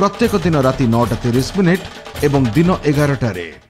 ପ୍ରତ୍ୟେକ ଦିନ ରାତି ନଅଟା ତିରିଶ ମିନିଟ୍ ଏବଂ ଦିନ ଏଗାରଟାରେ